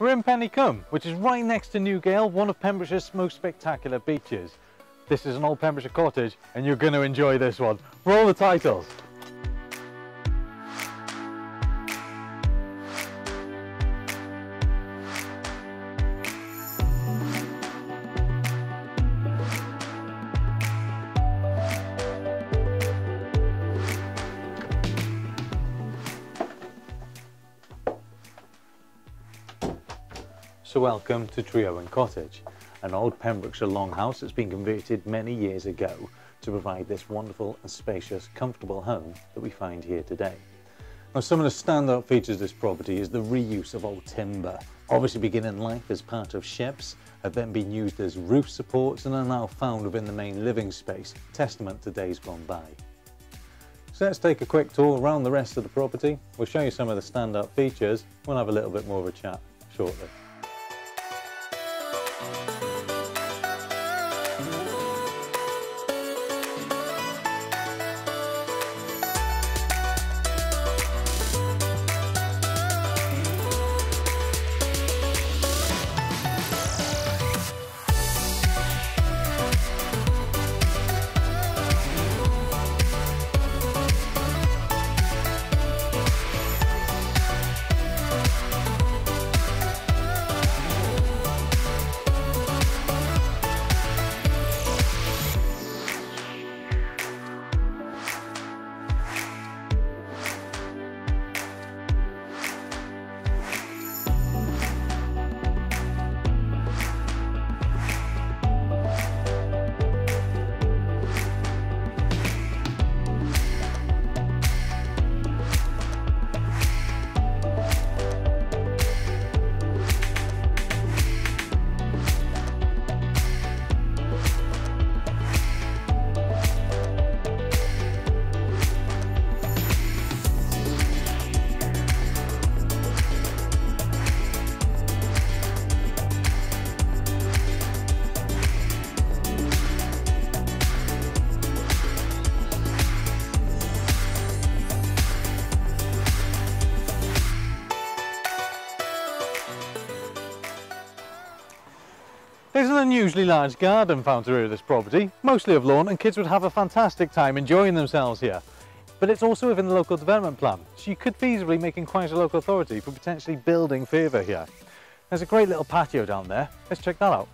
We're in Penycwm, which is right next to Newgale, one of Pembrokeshire's most spectacular beaches. This is an old Pembrokeshire cottage and you're going to enjoy this one. Roll the titles. So welcome to Treowen Cottage, an old Pembrokeshire longhouse that's been converted many years ago to provide this wonderful and spacious, comfortable home that we find here today. Now some of the standout features of this property is the reuse of old timber, obviously beginning life as part of ships, have then been used as roof supports and are now found within the main living space, testament to days gone by. So let's take a quick tour around the rest of the property. We'll show you some of the standout features. We'll have a little bit more of a chat shortly. There's an unusually large garden found through this property, mostly of lawn, and kids would have a fantastic time enjoying themselves here. But it's also within the local development plan, so you could feasibly make inquiries to local authority for potentially building further here. There's a great little patio down there, let's check that out.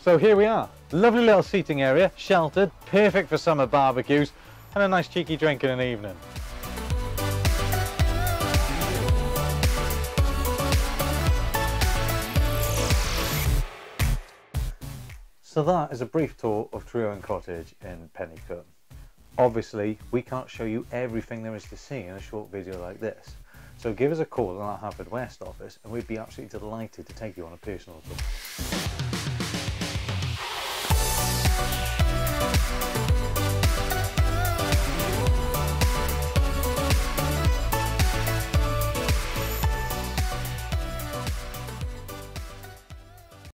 So here we are, lovely little seating area, sheltered, perfect for summer barbecues, and a nice cheeky drink in an evening. So that is a brief tour of Treowen Cottage in Penycwm. Obviously, we can't show you everything there is to see in a short video like this. So give us a call in our Haverfordwest office and we'd be absolutely delighted to take you on a personal tour.